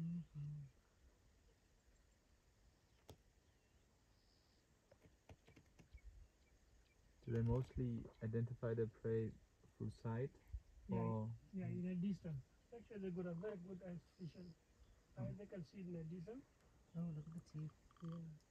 Mm-hmm. Do they mostly identify their prey through sight Yeah, or yeah, in a distance. Actually, they got a very good eye vision. Uh, hmm. they can see in a distance. Oh, look at the teeth. Yeah.